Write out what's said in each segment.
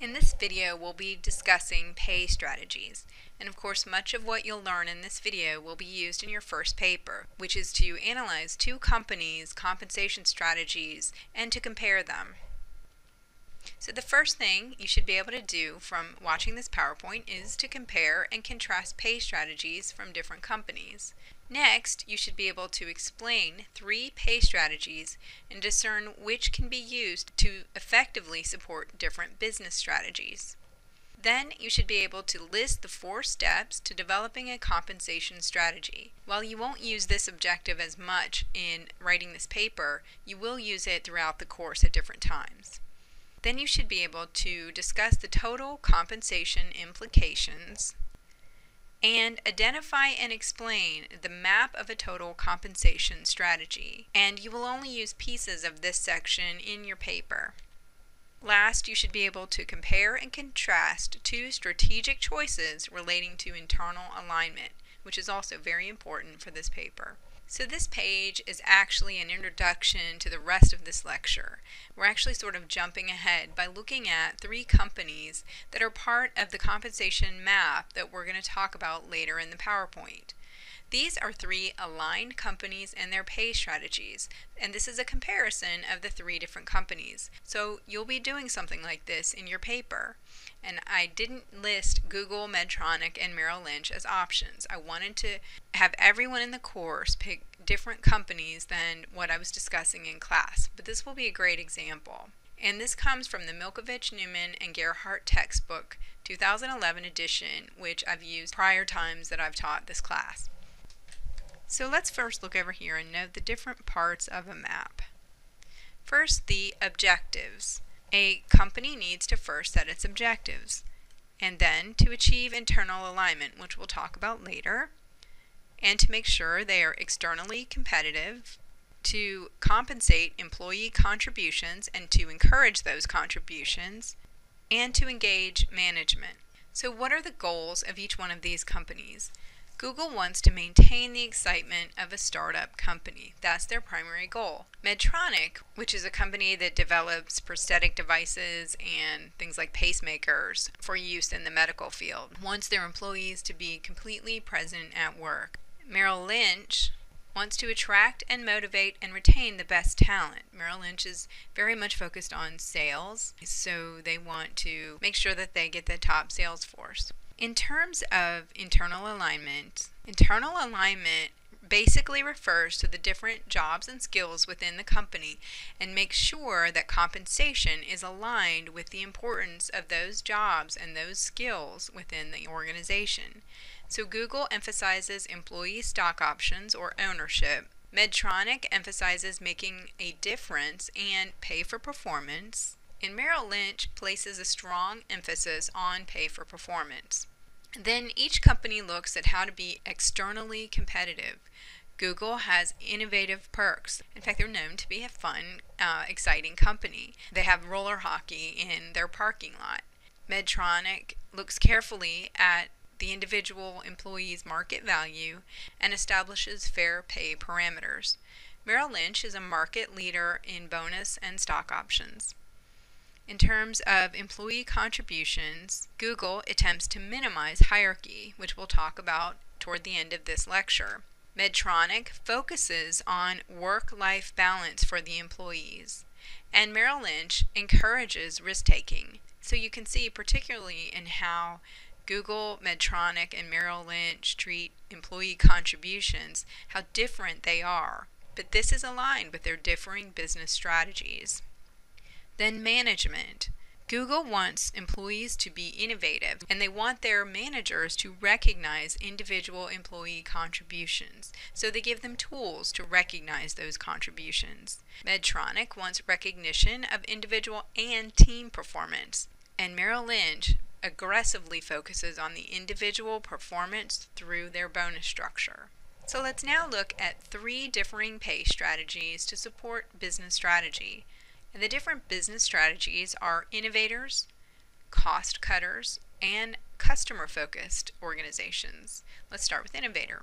In this video, we'll be discussing pay strategies. And of course, much of what you'll learn in this video will be used in your first paper, which is to analyze two companies' compensation strategies and to compare them. So the first thing you should be able to do from watching this PowerPoint is to compare and contrast pay strategies from different companies. Next, you should be able to explain three pay strategies and discern which can be used to effectively support different business strategies. Then you should be able to list the four steps to developing a compensation strategy. While you won't use this objective as much in writing this paper, you will use it throughout the course at different times. Then you should be able to discuss the total compensation implications and identify and explain the map of a total compensation strategy. And you will only use pieces of this section in your paper. Last, you should be able to compare and contrast two strategic choices relating to internal alignment, which is also very important for this paper. So this page is actually an introduction to the rest of this lecture. We're actually sort of jumping ahead by looking at three companies that are part of the compensation map that we're going to talk about later in the PowerPoint. These are three aligned companies and their pay strategies, and this is a comparison of the three different companies. So you'll be doing something like this in your paper. And I didn't list Google, Medtronic, and Merrill Lynch as options. I wanted to have everyone in the course pick different companies than what I was discussing in class, but this will be a great example. And this comes from the Milkovich, Newman, and Gerhart textbook, 2011 edition, which I've used prior times that I've taught this class. So let's first look over here and note the different parts of a map. First, the objectives. A company needs to first set its objectives, and then to achieve internal alignment, which we'll talk about later, and to make sure they are externally competitive, to compensate employee contributions and to encourage those contributions, and to engage management. So what are the goals of each one of these companies? Google wants to maintain the excitement of a startup company. That's their primary goal. Medtronic, which is a company that develops prosthetic devices and things like pacemakers for use in the medical field, wants their employees to be completely present at work. Merrill Lynch wants to attract and motivate and retain the best talent. Merrill Lynch is very much focused on sales, so they want to make sure that they get the top sales force. In terms of internal alignment, internal alignment basically refers to the different jobs and skills within the company and makes sure that compensation is aligned with the importance of those jobs and those skills within the organization. So Google emphasizes employee stock options or ownership. Medtronic emphasizes making a difference and pay for performance and Merrill Lynch places a strong emphasis on pay for performance. Then each company looks at how to be externally competitive. Google has innovative perks. In fact, they're known to be a fun, uh, exciting company. They have roller hockey in their parking lot. Medtronic looks carefully at the individual employee's market value and establishes fair pay parameters. Merrill Lynch is a market leader in bonus and stock options. In terms of employee contributions, Google attempts to minimize hierarchy, which we'll talk about toward the end of this lecture. Medtronic focuses on work life balance for the employees, and Merrill Lynch encourages risk taking. So you can see, particularly in how Google, Medtronic, and Merrill Lynch treat employee contributions, how different they are. But this is aligned with their differing business strategies. Then management. Google wants employees to be innovative and they want their managers to recognize individual employee contributions. So they give them tools to recognize those contributions. Medtronic wants recognition of individual and team performance. And Merrill Lynch aggressively focuses on the individual performance through their bonus structure. So let's now look at three differing pay strategies to support business strategy. And the different business strategies are innovators, cost cutters, and customer focused organizations. Let's start with innovator.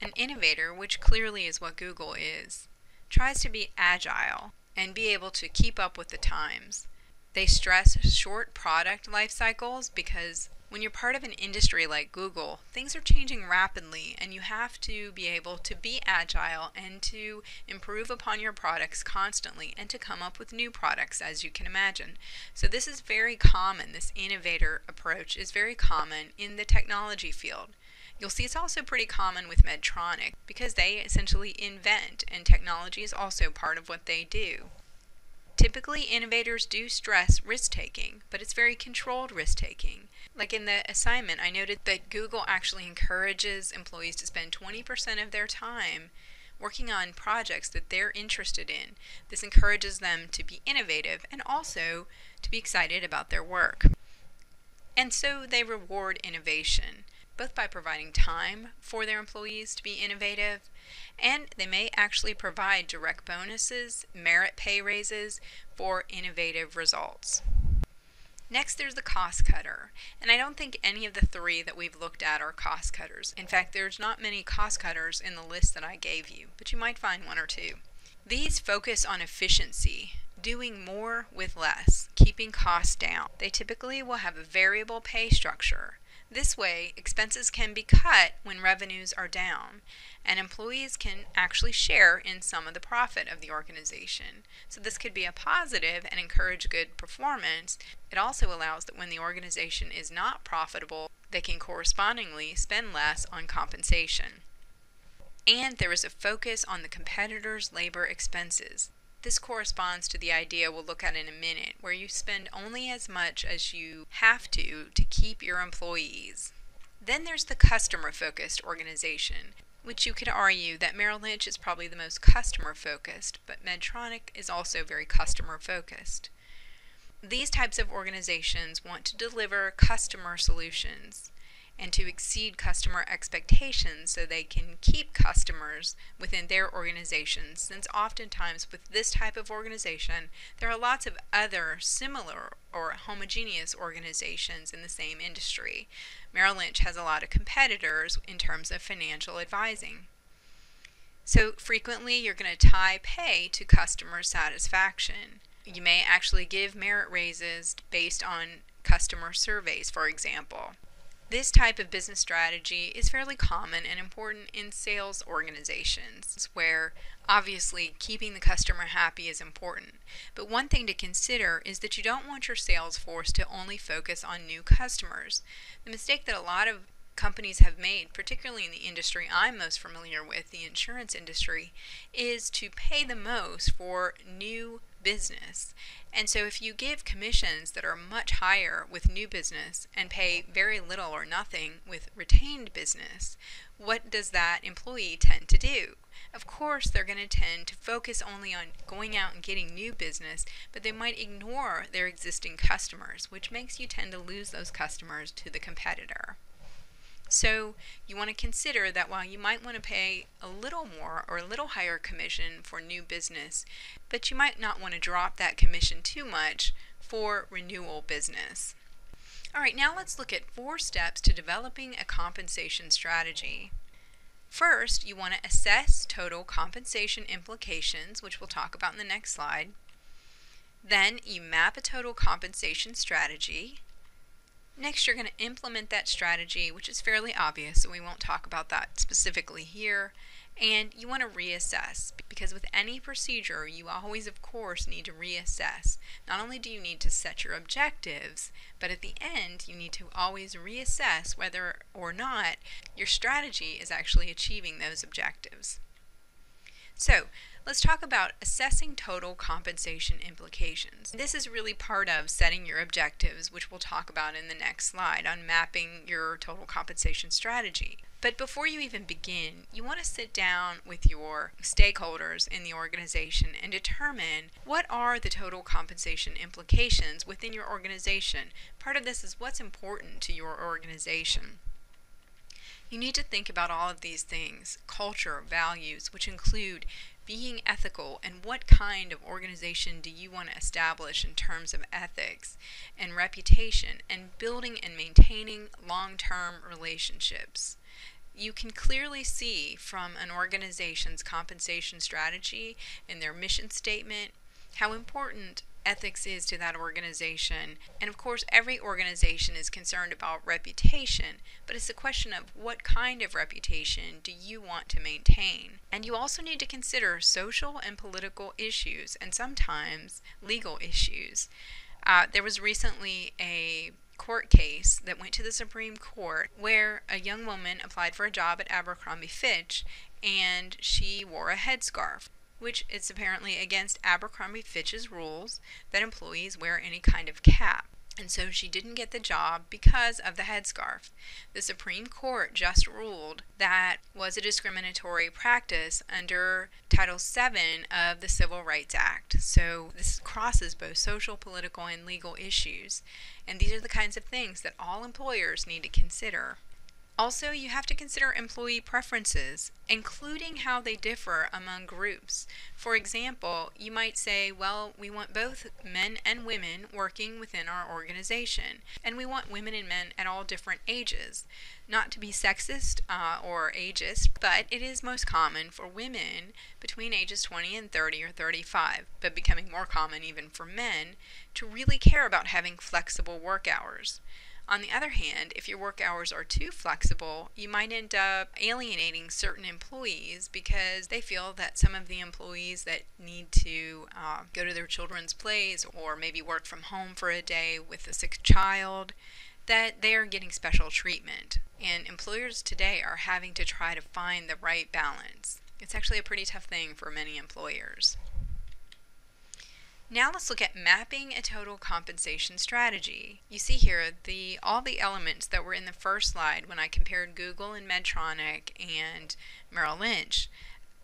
An innovator, which clearly is what Google is, tries to be agile and be able to keep up with the times. They stress short product life cycles because when you're part of an industry like Google, things are changing rapidly and you have to be able to be agile and to improve upon your products constantly and to come up with new products, as you can imagine. So, this is very common. This innovator approach is very common in the technology field. You'll see it's also pretty common with Medtronic because they essentially invent, and technology is also part of what they do. Typically, innovators do stress risk taking, but it's very controlled risk taking. Like in the assignment, I noted that Google actually encourages employees to spend 20% of their time working on projects that they're interested in. This encourages them to be innovative and also to be excited about their work. And so they reward innovation, both by providing time for their employees to be innovative, and they may actually provide direct bonuses, merit pay raises for innovative results. Next, there's the cost cutter. And I don't think any of the three that we've looked at are cost cutters. In fact, there's not many cost cutters in the list that I gave you, but you might find one or two. These focus on efficiency, doing more with less, keeping costs down. They typically will have a variable pay structure. This way, expenses can be cut when revenues are down, and employees can actually share in some of the profit of the organization. So this could be a positive and encourage good performance. It also allows that when the organization is not profitable, they can correspondingly spend less on compensation. And there is a focus on the competitor's labor expenses. This corresponds to the idea we'll look at in a minute, where you spend only as much as you have to to keep your employees. Then there's the customer focused organization which you could argue that Merrill Lynch is probably the most customer focused, but Medtronic is also very customer focused. These types of organizations want to deliver customer solutions and to exceed customer expectations so they can keep customers within their organizations. Since oftentimes, with this type of organization, there are lots of other similar or homogeneous organizations in the same industry. Merrill Lynch has a lot of competitors in terms of financial advising. So, frequently, you're going to tie pay to customer satisfaction. You may actually give merit raises based on customer surveys, for example. This type of business strategy is fairly common and important in sales organizations where obviously keeping the customer happy is important. But one thing to consider is that you don't want your sales force to only focus on new customers. The mistake that a lot of companies have made, particularly in the industry I'm most familiar with, the insurance industry, is to pay the most for new business. And so if you give commissions that are much higher with new business and pay very little or nothing with retained business, what does that employee tend to do? Of course, they're going to tend to focus only on going out and getting new business, but they might ignore their existing customers, which makes you tend to lose those customers to the competitor. So you want to consider that while you might want to pay a little more or a little higher commission for new business, but you might not want to drop that commission too much for renewal business. All right, now let's look at four steps to developing a compensation strategy. First, you want to assess total compensation implications, which we'll talk about in the next slide. Then you map a total compensation strategy. Next, you're going to implement that strategy, which is fairly obvious, so we won't talk about that specifically here. And you want to reassess because with any procedure, you always, of course, need to reassess. Not only do you need to set your objectives, but at the end, you need to always reassess whether or not your strategy is actually achieving those objectives. So, let's talk about assessing total compensation implications. This is really part of setting your objectives, which we'll talk about in the next slide on mapping your total compensation strategy. But before you even begin, you want to sit down with your stakeholders in the organization and determine what are the total compensation implications within your organization. Part of this is what's important to your organization. You need to think about all of these things culture, values, which include being ethical and what kind of organization do you want to establish in terms of ethics and reputation and building and maintaining long term relationships. You can clearly see from an organization's compensation strategy and their mission statement how important ethics is to that organization. And of course, every organization is concerned about reputation, but it's a question of what kind of reputation do you want to maintain. And you also need to consider social and political issues and sometimes legal issues. Uh, there was recently a court case that went to the Supreme Court where a young woman applied for a job at Abercrombie Fitch and she wore a headscarf which is apparently against Abercrombie Fitch's rules that employees wear any kind of cap. And so she didn't get the job because of the headscarf. The Supreme Court just ruled that was a discriminatory practice under Title VII of the Civil Rights Act. So this crosses both social, political, and legal issues. And these are the kinds of things that all employers need to consider. Also, you have to consider employee preferences, including how they differ among groups. For example, you might say, well, we want both men and women working within our organization, and we want women and men at all different ages. Not to be sexist uh, or ageist, but it is most common for women between ages 20 and 30 or 35, but becoming more common even for men, to really care about having flexible work hours. On the other hand, if your work hours are too flexible, you might end up alienating certain employees because they feel that some of the employees that need to uh, go to their children's plays or maybe work from home for a day with a sick child, that they are getting special treatment. And employers today are having to try to find the right balance. It's actually a pretty tough thing for many employers. Now let's look at mapping a total compensation strategy. You see here the all the elements that were in the first slide when I compared Google and Medtronic and Merrill Lynch.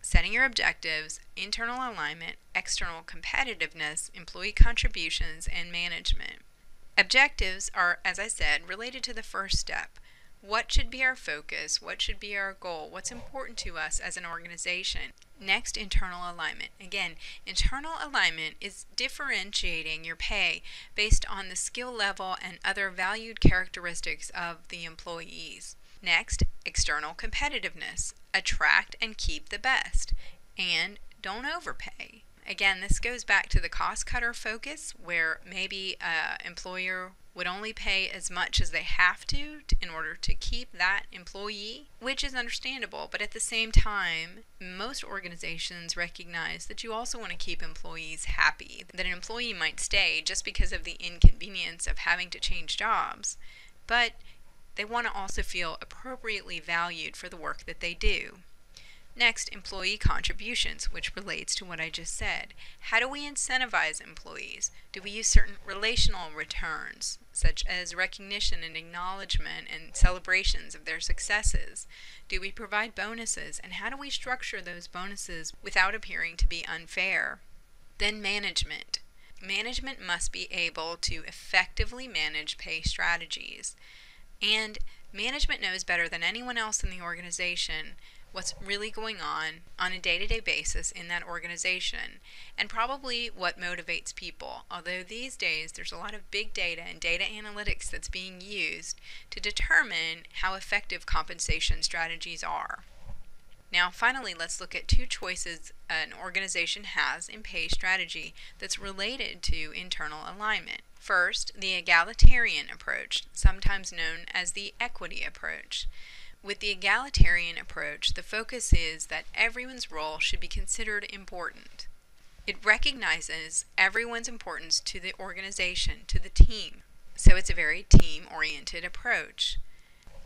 Setting your objectives, internal alignment, external competitiveness, employee contributions, and management. Objectives are, as I said, related to the first step. What should be our focus? What should be our goal? What's important to us as an organization? Next, internal alignment. Again, internal alignment is differentiating your pay based on the skill level and other valued characteristics of the employees. Next, external competitiveness. Attract and keep the best. And don't overpay. Again, this goes back to the cost cutter focus where maybe an employer would only pay as much as they have to in order to keep that employee, which is understandable. But at the same time, most organizations recognize that you also want to keep employees happy, that an employee might stay just because of the inconvenience of having to change jobs. But they want to also feel appropriately valued for the work that they do. Next, employee contributions, which relates to what I just said. How do we incentivize employees? Do we use certain relational returns, such as recognition and acknowledgement and celebrations of their successes? Do we provide bonuses? And how do we structure those bonuses without appearing to be unfair? Then, management. Management must be able to effectively manage pay strategies. And management knows better than anyone else in the organization what's really going on on a day to day basis in that organization and probably what motivates people. Although these days there's a lot of big data and data analytics that's being used to determine how effective compensation strategies are. Now, finally, let's look at two choices an organization has in pay strategy that's related to internal alignment. First, the egalitarian approach, sometimes known as the equity approach. With the egalitarian approach, the focus is that everyone's role should be considered important. It recognizes everyone's importance to the organization, to the team. So it's a very team oriented approach.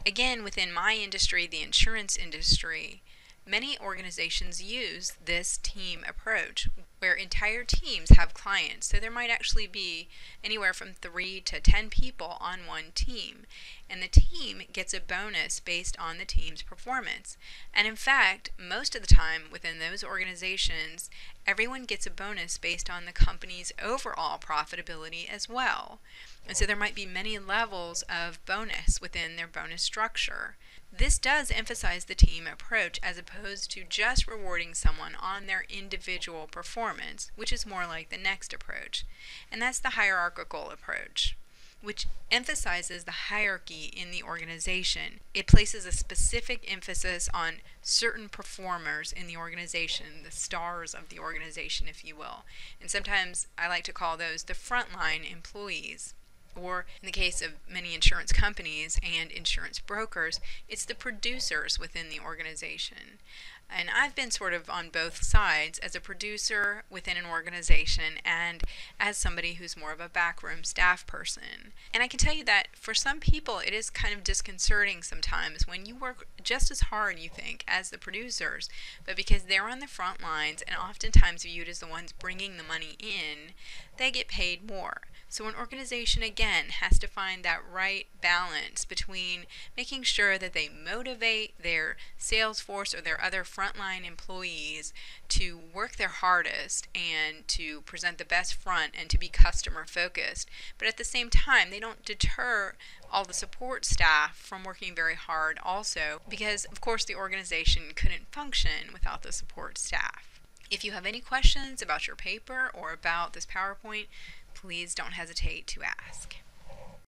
Again, within my industry, the insurance industry, Many organizations use this team approach where entire teams have clients. So there might actually be anywhere from three to 10 people on one team. And the team gets a bonus based on the team's performance. And in fact, most of the time within those organizations, everyone gets a bonus based on the company's overall profitability as well. And so there might be many levels of bonus within their bonus structure. This does emphasize the team approach as opposed to just rewarding someone on their individual performance, which is more like the next approach. And that's the hierarchical approach. which emphasizes the hierarchy in the organization. It places a specific emphasis on certain performers in the organization, the stars of the organization, if you will. And sometimes I like to call those the frontline employees. Or in the case of many insurance companies and insurance brokers, it's the producers within the organization. And I've been sort of on both sides as a producer within an organization and as somebody who's more of a backroom staff person. And I can tell you that for some people, it is kind of disconcerting sometimes when you work just as hard, you think, as the producers, but because they're on the front lines and oftentimes viewed as the ones bringing the money in, they get paid more. So, an organization again has to find that right balance between making sure that they motivate their sales force or their other frontline employees to work their hardest and to present the best front and to be customer focused. But at the same time, they don't deter all the support staff from working very hard also because, of course, the organization couldn't function without the support staff. If you have any questions about your paper or about this PowerPoint, please don't hesitate to ask.